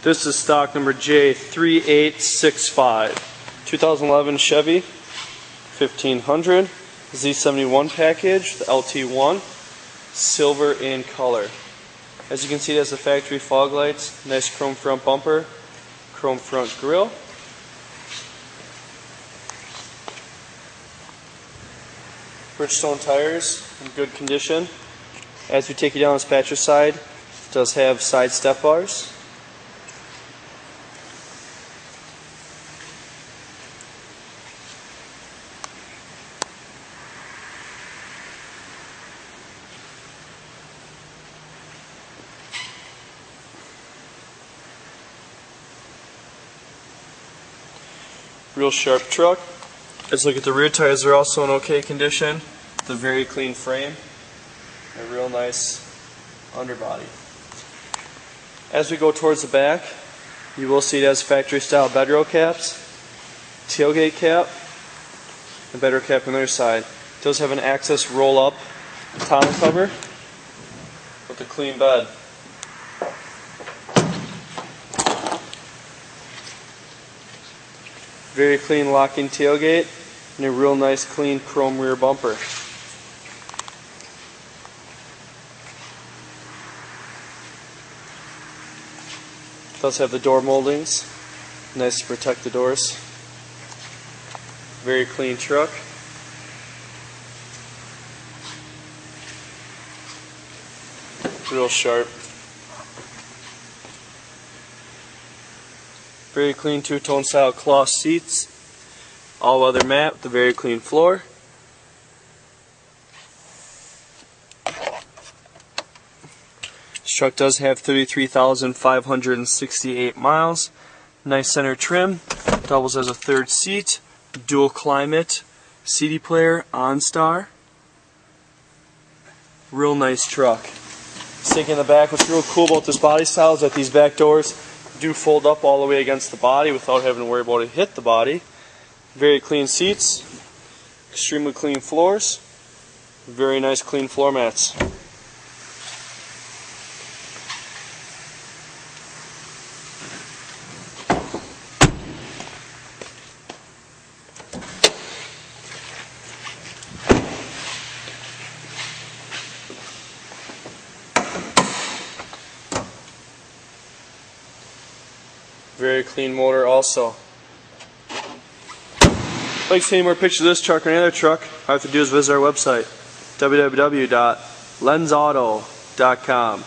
This is stock number J3865. 2011 Chevy 1500 Z71 package, the LT1, silver in color. As you can see, it has the factory fog lights, nice chrome front bumper, chrome front grille. Bridgestone tires in good condition. As we take you down this passenger side, it does have side step bars. Real sharp truck. Let's look at the rear tires. They're also in okay condition. The very clean frame. A real nice underbody. As we go towards the back, you will see it has factory style bedrail caps, tailgate cap, and bedrail cap on the other side. It does have an access roll up tonneau cover with a clean bed. Very clean locking tailgate and a real nice clean chrome rear bumper. Does have the door moldings, nice to protect the doors. Very clean truck. Real sharp. Very clean two-tone style cloth seats. All weather mat with a very clean floor. This truck does have 33,568 miles. Nice center trim. Doubles as a third seat. Dual climate. CD player. OnStar. Real nice truck. Sink in the back. What's real cool about this body style is that these back doors do fold up all the way against the body without having to worry about it hit the body. Very clean seats, extremely clean floors, very nice clean floor mats. Very clean motor also. If like to see any more pictures of this truck or any other truck, all you have to do is visit our website, www.lenzauto.com.